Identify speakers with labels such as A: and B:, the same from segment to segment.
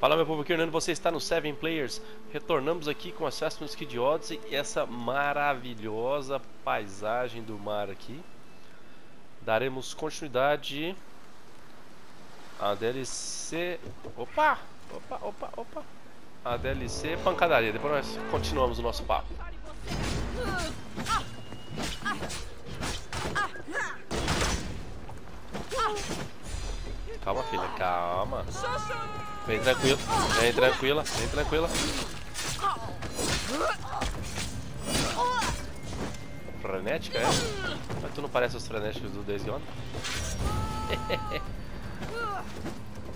A: Fala meu povo, aqui Hernando, você está no Seven Players. Retornamos aqui com Assassin's Creed Odyssey e essa maravilhosa paisagem do mar aqui. Daremos continuidade à DLC... Opa! Opa, opa, opa! A DLC Pancadaria. Depois nós continuamos o nosso papo. Calma, filha, calma. Vem tranquilo, vem tranquila, vem tranquila. Frenética, é? Mas tu não parece os frenéticos do Days Gone?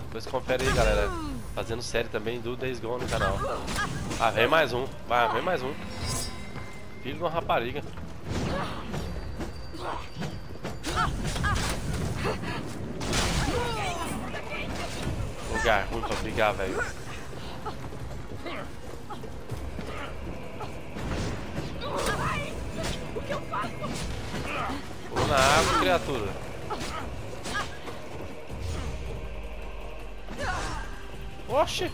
A: Depois confere aí, galera. Fazendo série também do Days Gone no canal. Ah, vem mais um. Vai, vem mais um. Filho de uma rapariga. Lugar ruim pra brigar, velho. Pula na água, criatura. Oxi!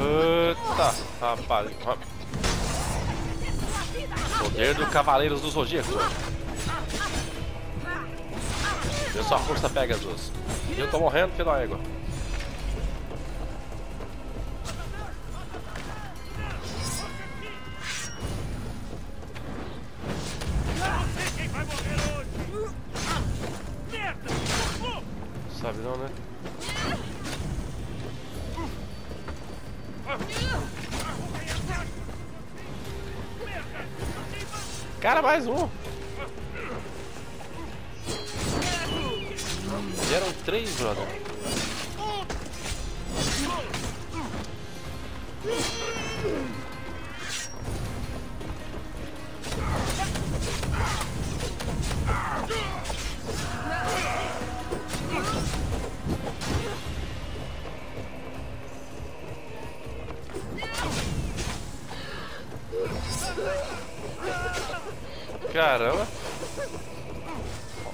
A: Eita, rapaz. Poder do Cavaleiros dos Zodíacos. Deu sua força Pegasus. E eu tô morrendo pela égua. Sabe não, né? Cara, mais um! Três, brother. Caramba!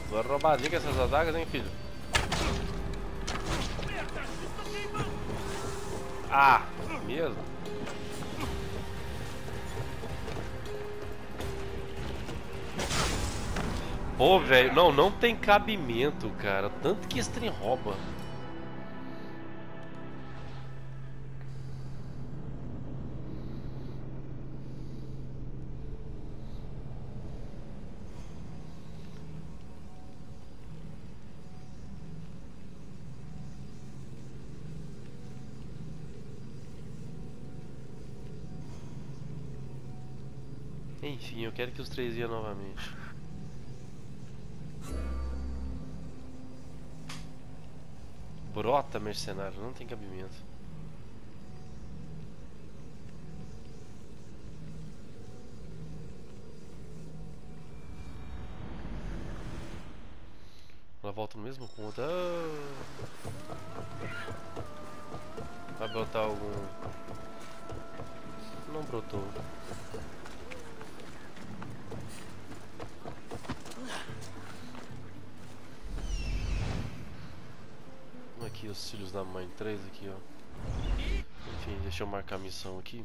A: Vou roubar com essas adagas, hein, filho? Ah, mesmo? Pô, velho, não, não tem cabimento, cara. Tanto que esse trem rouba. Enfim, eu quero que os três iam novamente. Brota mercenário, não tem cabimento. Ela volta no mesmo ponto. Ah! Vai brotar algum. Não brotou. Os filhos da mãe, três aqui, ó. Enfim, deixa eu marcar a missão aqui.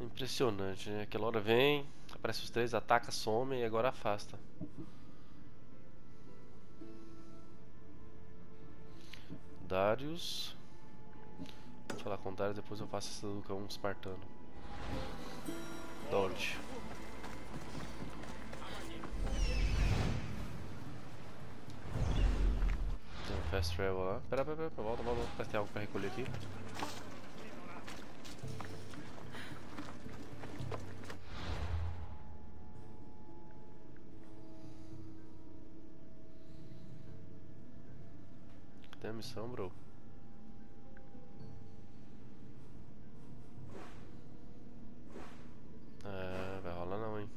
A: Impressionante, né? Aquela hora vem, aparece os três, ataca, some e agora afasta. Darius. Vou falar com Darius, depois eu faço essa do cão espartano. Dodge. Fast travel lá. Pera, pera, pera, volta, volta, volta. Tem algo pra recolher aqui. Cadê a missão, bro? É, vai rolar não, hein?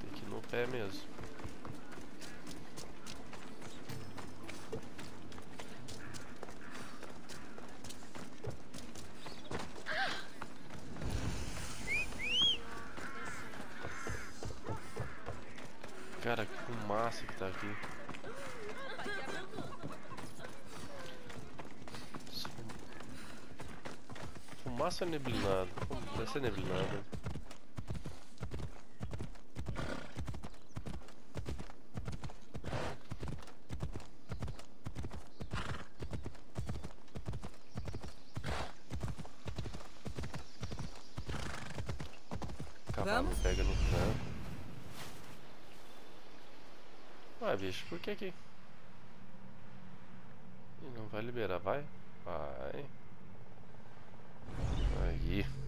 A: Tem que ir no pé mesmo. Cara, que fumaça que tá aqui. Fumaça ou neblinado? Deve ser neblinado. Cavalo
B: Vamos?
A: pega no tranco. Ué, bicho, por que que... Não vai liberar, vai? Vai. Aí.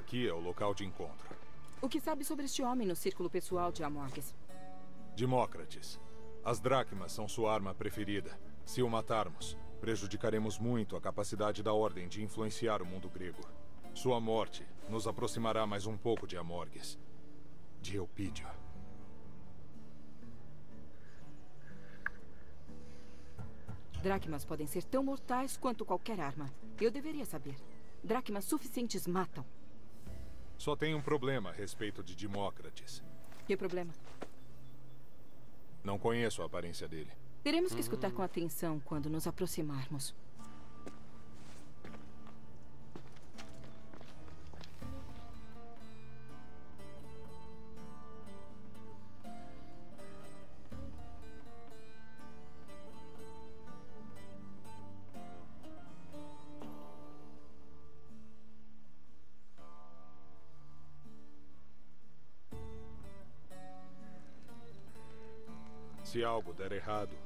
C: Aqui é o local de encontro.
B: O que sabe sobre este homem no círculo pessoal de Amorges?
C: Demócrates. As dracmas são sua arma preferida. Se o matarmos, prejudicaremos muito a capacidade da Ordem de influenciar o mundo grego. Sua morte nos aproximará mais um pouco de Amorges. De Eupídio.
B: Dracmas podem ser tão mortais quanto qualquer arma. Eu deveria saber. Dracmas suficientes matam.
C: Só tem um problema a respeito de Demócrates.
B: Que problema?
C: Não conheço a aparência dele.
B: Teremos que escutar com atenção quando nos aproximarmos.
C: Der errado,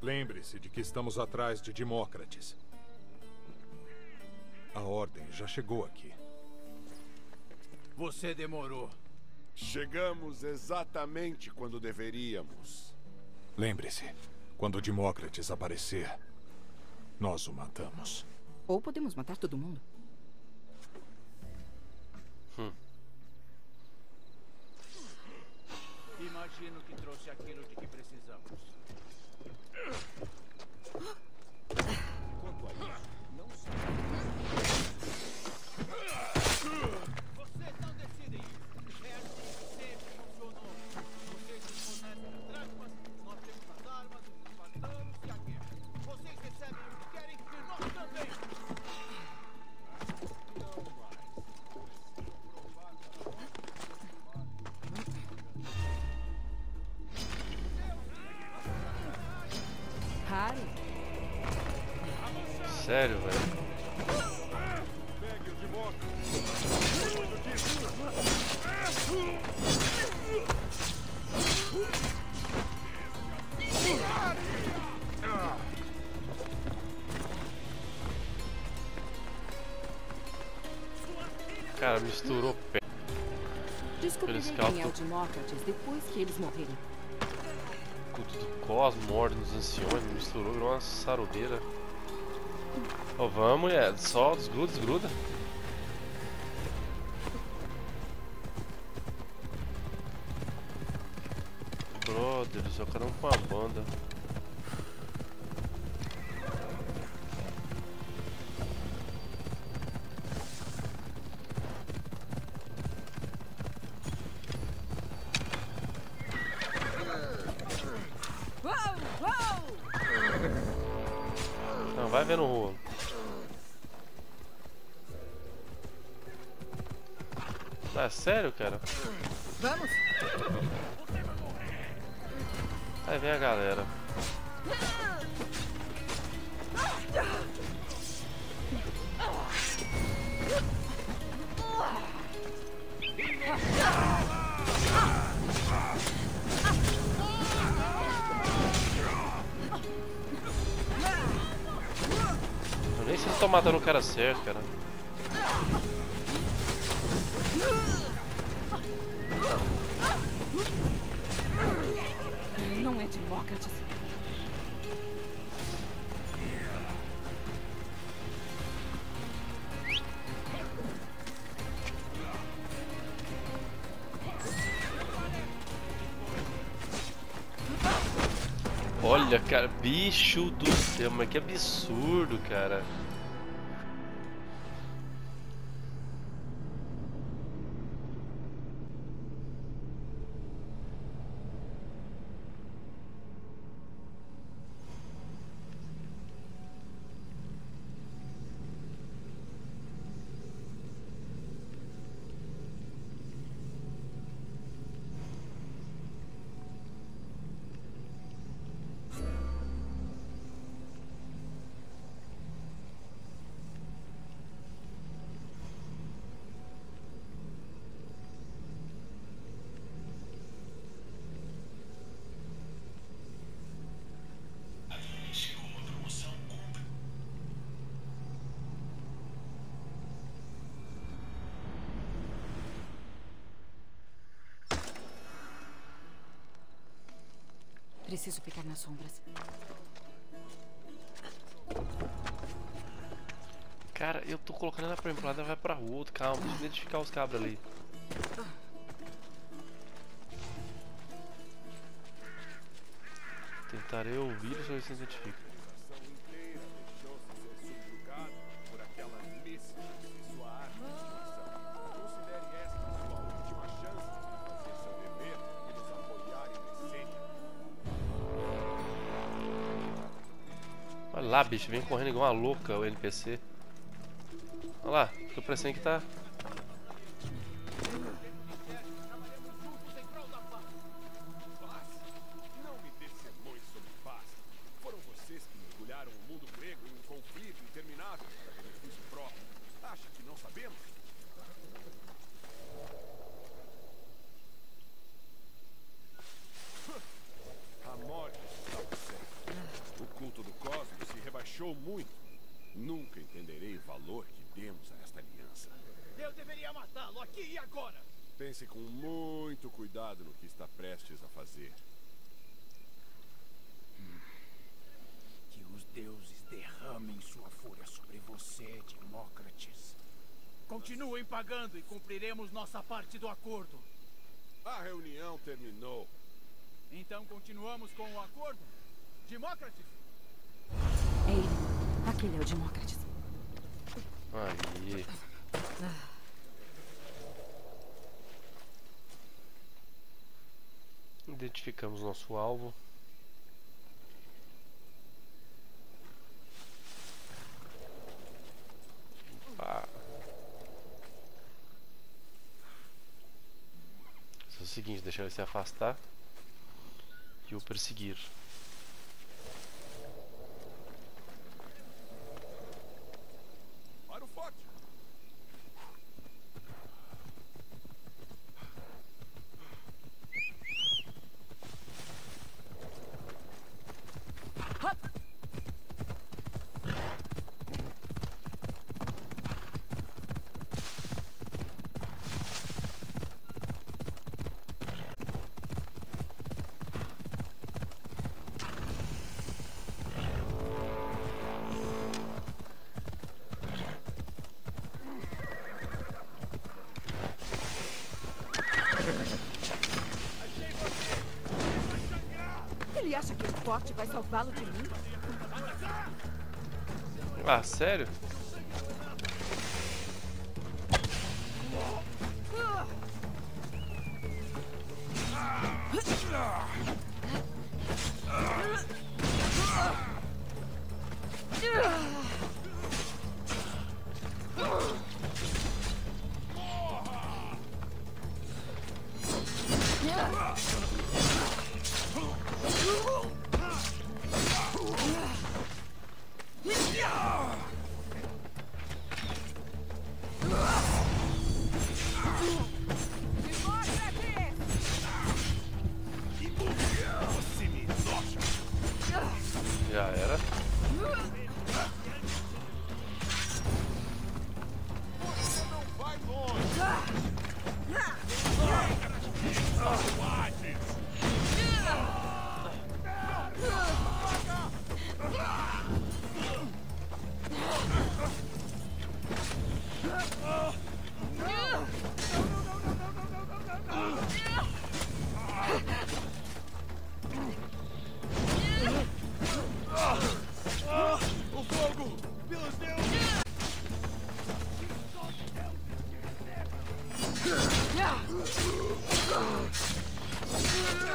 C: lembre-se de que estamos atrás de Demócrates. A Ordem já chegou aqui.
D: Você demorou.
E: Chegamos exatamente quando deveríamos.
C: Lembre-se, quando Demócrates aparecer, nós o matamos.
B: Ou podemos matar todo mundo.
D: Imagino que trouxe aquilo de que precisamos. あ
B: っ!
A: Sério, velho. Cara, misturou pé.
B: descobrirei quem é o Demócrates depois que eles morrerem.
A: Culto do Cosmo, Ordem dos Anciões, misturou, virou uma sarudeira. Ó, vamos, é, só desgruda, desgruda. Brother, só cada um com uma banda. Não, vai vendo o rolo. Ah, sério, cara?
B: Vamos!
A: Aí vem a galera. Eu nem sei se tô matando o cara certo, cara.
B: Não é de
A: Olha, cara, bicho do céu, mas que absurdo, cara.
B: Preciso ficar nas sombras.
A: Cara, eu tô colocando ela pra um lado, ela vai pra outro. Calma, deixa eu identificar os cabras ali. Tentarei ouvir só ver se. Lá, bicho, vem correndo igual uma louca o NPC. Olha lá, tô parecendo que tá.
E: Rebaixou muito. Nunca entenderei o valor que demos a esta aliança.
D: Eu deveria matá-lo aqui e agora.
E: Pense com muito cuidado no que está prestes a fazer.
D: Que os deuses derramem sua fúria sobre você, Demócrates. Continuem pagando e cumpriremos nossa parte do acordo.
E: A reunião terminou.
D: Então continuamos com o acordo? Demócrates?
B: É ele. Aquele é o Demócrates.
A: Aí. Identificamos nosso alvo. Isso é o seguinte, deixar ele se afastar e o perseguir.
E: Forte
B: vai salvá-lo de mim?
A: Ah, sério?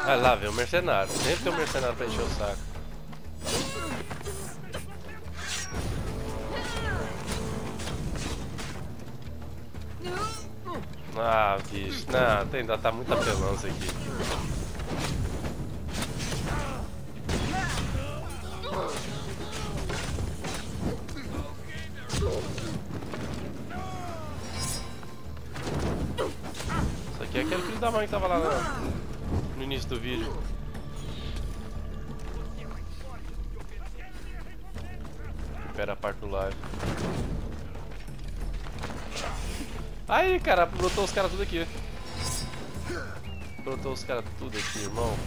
A: Olha lá, velho, o mercenário. Sempre tem um mercenário pra encher o saco. Ah, bicho. Não, ainda tá muito apelão isso aqui. Isso aqui é aquele filho da mãe que tava lá início do vídeo. Recupera a parte do live. Aí, cara, brotou os caras tudo aqui. Brotou os caras tudo aqui, irmão.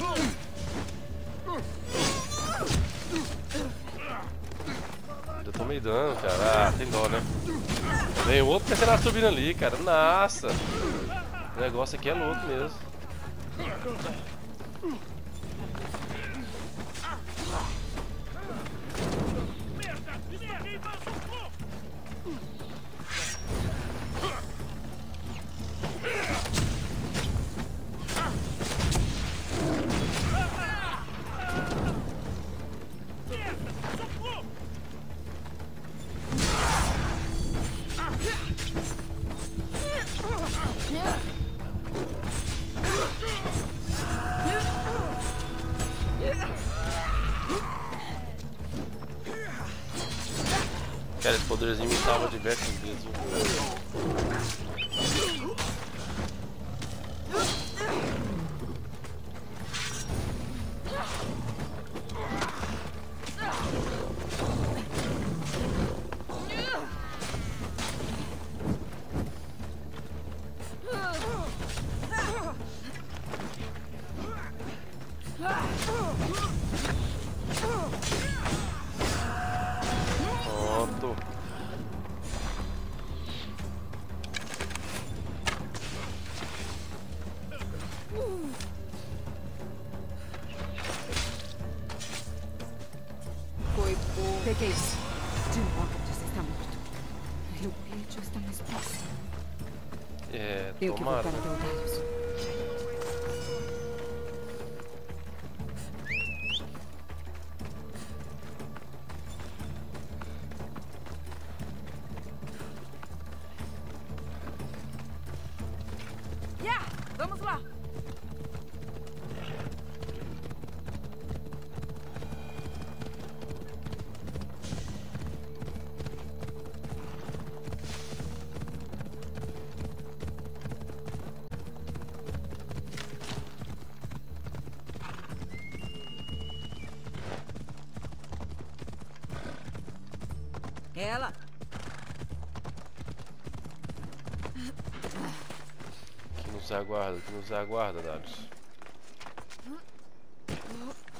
A: Eu tomei dano, cara. Ah, tem dó, né? Vem o outro mercenário subindo ali, cara. Nossa. O negócio aqui é louco mesmo. Cara, esse poderzinho me salva diversas vezes. É,
B: Tenho que
A: tomara.
B: voltar até o Darius. Ela!
A: Que nos aguarda, que nos aguarda, Darius.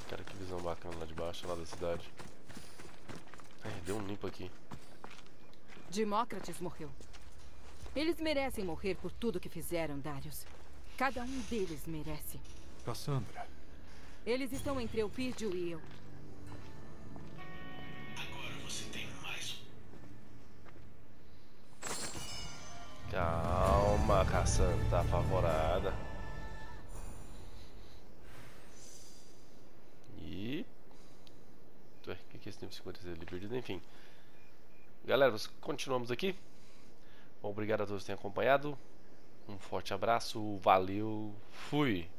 A: Cara, que visão bacana lá de baixo, lá da cidade. Ai, deu um limpo aqui.
B: Dimócrates morreu. Eles merecem morrer por tudo que fizeram, Darius. Cada um deles merece.
C: Cassandra,
B: Eles estão entre Eupídio e eu.
A: Calma, Cassandra, tá apavorada. E. Ué, o que, é esse nível 56 ali perdido? Enfim. Galera, continuamos aqui. Bom, obrigado a todos que têm acompanhado. Um forte abraço, valeu, fui!